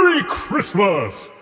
Merry Christmas!